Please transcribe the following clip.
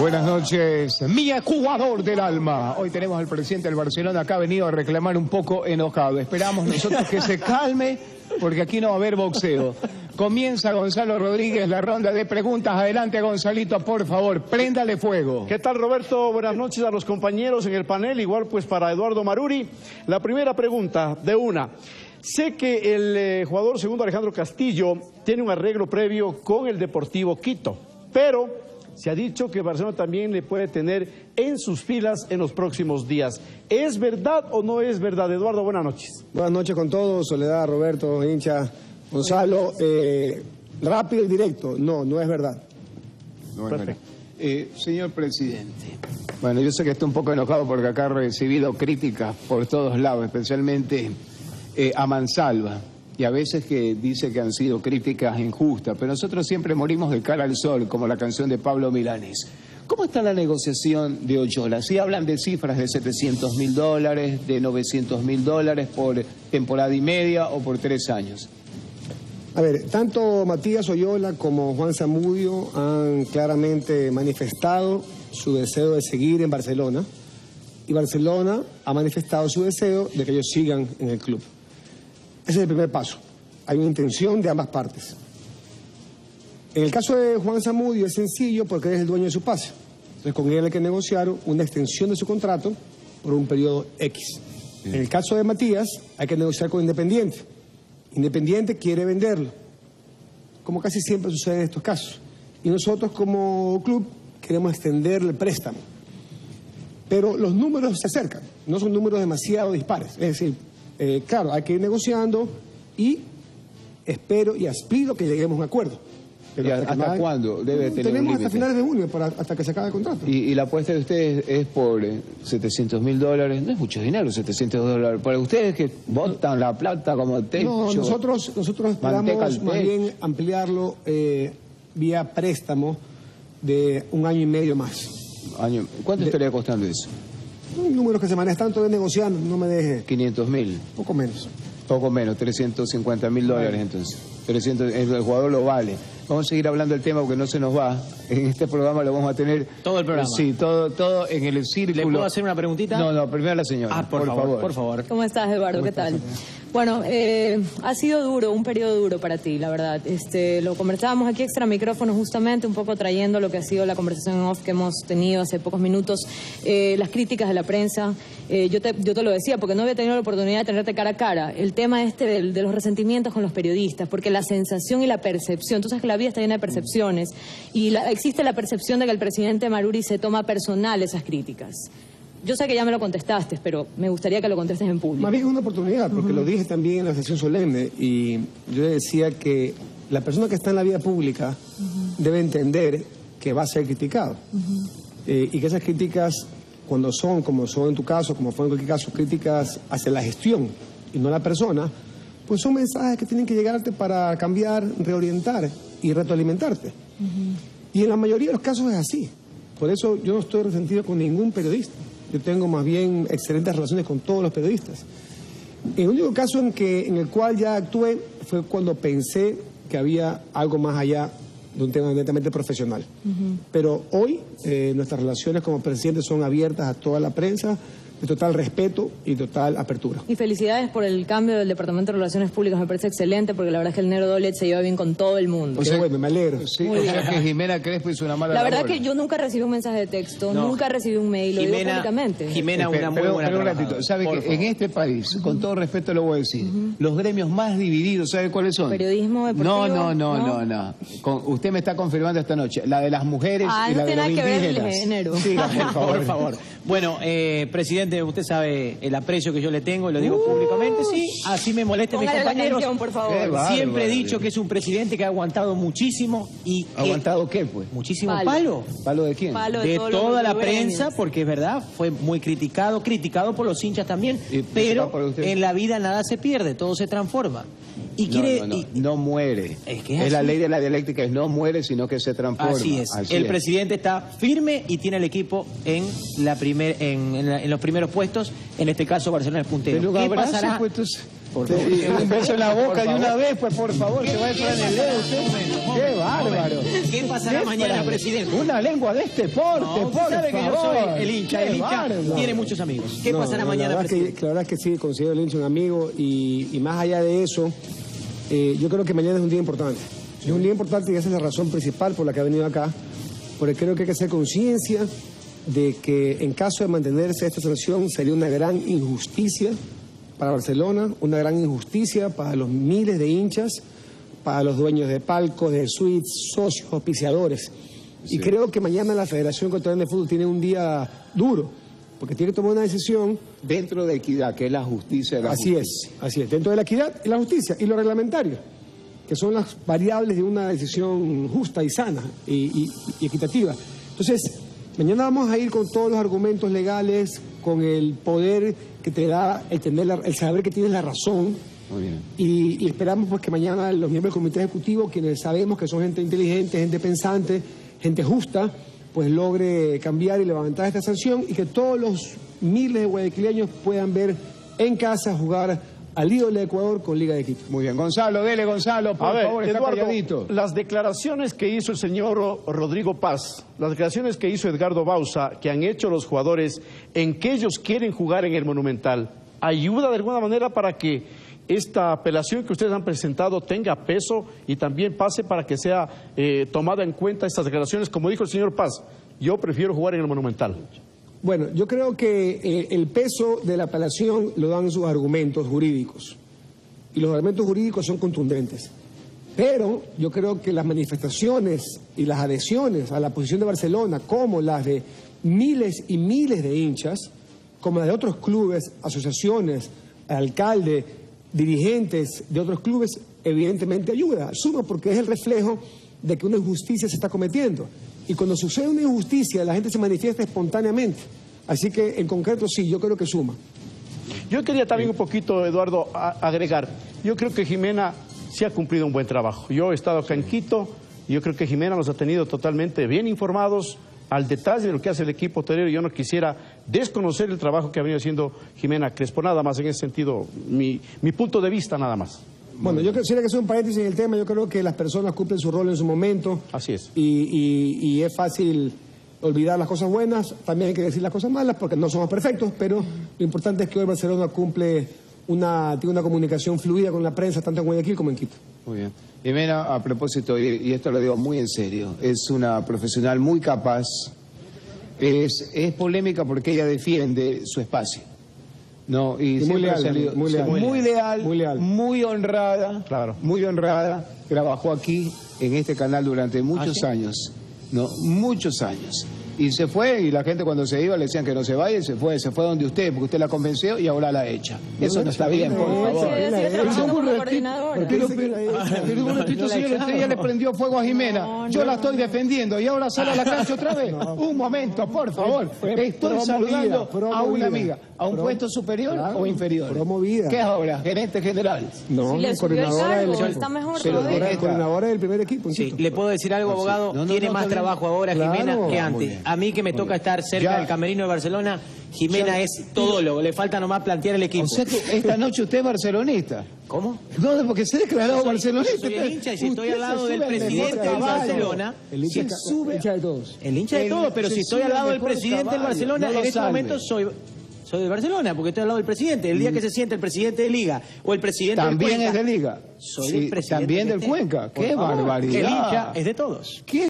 Buenas noches, mi jugador del alma. Hoy tenemos al presidente del Barcelona acá venido a reclamar un poco enojado. Esperamos nosotros que se calme porque aquí no va a haber boxeo. Comienza Gonzalo Rodríguez la ronda de preguntas. Adelante Gonzalito, por favor, préndale fuego. ¿Qué tal Roberto? Buenas noches a los compañeros en el panel, igual pues para Eduardo Maruri. La primera pregunta de una. Sé que el eh, jugador segundo Alejandro Castillo tiene un arreglo previo con el Deportivo Quito, pero se ha dicho que Barcelona también le puede tener en sus filas en los próximos días. ¿Es verdad o no es verdad? Eduardo, buenas noches. Buenas noches con todos, Soledad, Roberto, hincha, Gonzalo. Eh, rápido y directo, no, no es verdad. No es verdad. Eh, señor presidente, bueno, yo sé que está un poco enojado porque acá ha recibido críticas por todos lados, especialmente eh, a Mansalva y a veces que dice que han sido críticas injustas, pero nosotros siempre morimos de cara al sol, como la canción de Pablo Milanes. ¿Cómo está la negociación de Oyola? Si hablan de cifras de 700 mil dólares, de 900 mil dólares por temporada y media o por tres años. A ver, tanto Matías Oyola como Juan Zamudio han claramente manifestado su deseo de seguir en Barcelona y Barcelona ha manifestado su deseo de que ellos sigan en el club. Ese es el primer paso. Hay una intención de ambas partes. En el caso de Juan Zamudio es sencillo porque es el dueño de su pase. Entonces con él hay que negociar una extensión de su contrato por un periodo X. En el caso de Matías hay que negociar con Independiente. Independiente quiere venderlo, como casi siempre sucede en estos casos. Y nosotros como club queremos extender el préstamo. Pero los números se acercan, no son números demasiado dispares. Es decir, eh, claro, hay que ir negociando y espero y aspiro que lleguemos a un acuerdo. Pero ¿Hasta, cuándo debe tener Tenemos hasta finales de junio, para, hasta que se acabe el contrato. ¿Y, la apuesta de ustedes es por 700 eh, mil dólares? No es mucho dinero, 700 dólares. Para ustedes que votan la plata como techo. No, nosotros, nosotros esperamos más bien ampliarlo eh, vía préstamo de un año y medio más. Año. ¿Cuánto estaría costando eso? Un número que se maneja tanto de negociando, no me deje. 500 mil. Poco menos. Poco menos, 350 mil dólares entonces. 300, el jugador lo vale. Vamos a seguir hablando del tema porque no se nos va. En este programa lo vamos a tener. Todo el programa. Sí, todo, todo en el círculo. ¿Le puedo hacer una preguntita? No, no, primero la señora. Ah, por, favor, Por favor. ¿Cómo estás, Eduardo? ¿Qué tal? Bueno, eh, ha sido duro, un periodo duro para ti, la verdad. Este, lo conversábamos aquí extra micrófono justamente, un poco trayendo lo que ha sido la conversación en off que hemos tenido hace pocos minutos, eh, las críticas de la prensa. Eh, yo, te, yo te lo decía, porque no había tenido la oportunidad de tenerte cara a cara. El tema este de, de los resentimientos con los periodistas, porque la sensación y la percepción, tú sabes que la vida está llena de percepciones, y existe la percepción de que el presidente Maruri se toma personal esas críticas. Yo sé que ya me lo contestaste, pero me gustaría que lo contestes en público. Más bien es una oportunidad, porque lo dije también en la sesión solemne, y yo decía que la persona que está en la vida pública debe entender que va a ser criticado. Eh, y que esas críticas, cuando son, como son en tu caso, como fue en cualquier caso, críticas hacia la gestión y no a la persona, pues son mensajes que tienen que llegarte para cambiar, reorientar y retroalimentarte. Y en la mayoría de los casos es así. Por eso yo no estoy resentido con ningún periodista. Yo tengo más bien excelentes relaciones con todos los periodistas. El único caso en, que, en el cual ya actué fue cuando pensé que había algo más allá de un tema netamente profesional. Pero hoy eh, nuestras relaciones como presidente son abiertas a toda la prensa, de total respeto y total apertura. Y felicidades por el cambio del Departamento de Relaciones Públicas, me parece excelente, porque la verdad es que el Nero Dolet se lleva bien con todo el mundo. O sea, bueno, me alegro. Sí, o sea que Jimena Crespo hizo una mala La verdad que yo nunca recibí un mensaje de texto, nunca recibí un mail, lo digo públicamente. Jimena, una muy buena pero un ratito, ¿sabe que en este país, con todo respeto lo voy a decir, los gremios más divididos, ¿sabe cuáles son? Periodismo deportivo. No, no, no, no, no. usted me está confirmando esta noche, la de las mujeres ah, y la de los que Ver el género. Sí, por favor. por favor. Bueno, eh, presidente, usted sabe el aprecio que yo le tengo y lo digo uh. públicamente. Sí, así me molesten mis compañeros. por favor. Siempre he dicho que es un presidente que ha aguantado muchísimo y ¿Aguantado qué, pues? Muchísimo palo. ¿Palo, de quién? de, toda la prensa, porque es verdad, fue muy criticado, criticado por los hinchas también, pero en la vida nada se pierde, todo se transforma. Y no, quiere, no, no, muere. Es, que es, la ley de la dialéctica, es no muere, sino que se transforma. Así es. el presidente está firme y tiene el equipo en la primer, en, en, los primeros puestos. En este caso, Barcelona es puntero. ¿Qué pasará? Pues, un beso en la boca de una vez, pues por favor, se va a entrar en el dedo ¡Qué bárbaro! ¿Qué pasará mañana, presidente? Una lengua de este porte, por sabe que yo soy el hincha, el hincha tiene muchos amigos. ¿Qué pasará mañana, la presidente? Que, la verdad es que sí, considero el hincha un amigo y, y más allá de eso, eh, yo creo que mañana es un día importante. Es un día importante y esa es la razón principal por la que ha venido acá, porque creo que hay que hacer conciencia de que en caso de mantenerse esta sanción sería una gran injusticia para Barcelona, una gran injusticia para los miles de hinchas, para los dueños de palcos, de suites, socios, auspiciadores. Y creo que mañana la Federación Ecuatoriana de Fútbol tiene un día duro, porque tiene que tomar una decisión. Dentro de equidad, que es la justicia de la Así es, así es. Dentro de la equidad y la justicia y lo reglamentario, que son las variables de una decisión justa y sana y equitativa. Entonces, mañana vamos a ir con todos los argumentos legales, con el poder que te da el, tener el saber que tienes la razón. Muy bien. Y, esperamos pues que mañana los miembros del comité ejecutivo, quienes sabemos que son gente inteligente, gente pensante, gente justa, pues logre cambiar y levantar esta sanción y que todos los miles de guayaquileños puedan ver en casa jugar al ídolo de Ecuador con Liga de Quito. Muy bien, Gonzalo, dele Gonzalo, por favor, Eduardo, Las declaraciones que hizo el señor Rodrigo Paz, las declaraciones que hizo Edgardo Bausa, que han hecho los jugadores en que ellos quieren jugar en el Monumental, ayuda de alguna manera para que esta apelación que ustedes han presentado tenga peso y también pase para que sea eh, tomada en cuenta estas declaraciones, como dijo el señor Paz, yo prefiero jugar en el Monumental. Bueno, yo creo que eh, el peso de la apelación lo dan sus argumentos jurídicos. Y los argumentos jurídicos son contundentes. Pero yo creo que las manifestaciones y las adhesiones a la posición de Barcelona, como las de miles y miles de hinchas, como las de otros clubes, asociaciones, alcaldes, dirigentes de otros clubes, evidentemente ayuda. Suma porque es el reflejo de que una injusticia se está cometiendo. Y cuando sucede una injusticia, la gente se manifiesta espontáneamente. Así que, en concreto, sí, yo creo que suma. Yo quería también un poquito, Eduardo, agregar. Yo creo que Jimena sí ha cumplido un buen trabajo. Yo he estado acá en Quito y yo creo que Jimena nos ha tenido totalmente bien informados al detalle de lo que hace el equipo hotelero. Yo no quisiera desconocer el trabajo que ha venido haciendo Jimena Crespo, nada más en ese sentido, mi, mi punto de vista nada más. Bueno, yo quisiera que sea un paréntesis en el tema. Yo creo que las personas cumplen su rol en su momento. Así es. Y, es fácil olvidar las cosas buenas, también hay que decir las cosas malas porque no somos perfectos, pero lo importante es que hoy Barcelona cumple una, tiene una comunicación fluida con la prensa, tanto en Guayaquil como en Quito. Muy bien. Jimena, a propósito, y esto lo digo muy en serio, es una profesional muy capaz, es, es polémica porque ella defiende su espacio. No, y, muy, leal, muy, leal, muy, leal, muy honrada, claro. muy honrada. Trabajó aquí en este canal durante muchos ¿Ah, años, no, muchos años y se fue y la gente cuando se iba le decían que no se vaya y se fue, se fue donde usted, porque usted la convenció y ahora la echa. Eso no está bien, por favor. Pero un ratito, señor, usted ya le prendió fuego a Jimena. Yo la estoy defendiendo y ahora sale a la cancha otra vez. Un momento, por favor. Estoy saludando a una amiga. ¿A un puesto superior o inferior? Promovida. ¿Qué es ahora? ¿Gerente general? No, coordinadora del coordinadora del primer equipo. Sí, le puedo decir algo, abogado. Tiene más trabajo ahora Jimena que antes. A mí que me toca estar cerca del camerino de Barcelona, Jimena es todólogo, le falta nomás plantear el equipo. O sea que esta noche usted es barcelonista. ¿Cómo? No, porque se ha declarado barcelonista. Soy el hincha y si estoy al lado del presidente de Barcelona, el hincha, sube, hincha de todos. El hincha de todos, pero si estoy al lado del presidente de Barcelona, en este momento soy soy de Barcelona, porque estoy al lado del presidente. El día que se siente el presidente de Liga o el presidente También del es de Liga. Soy el presidente. También del Cuenca. ¡Qué barbaridad! El hincha es de todos. ¿Qué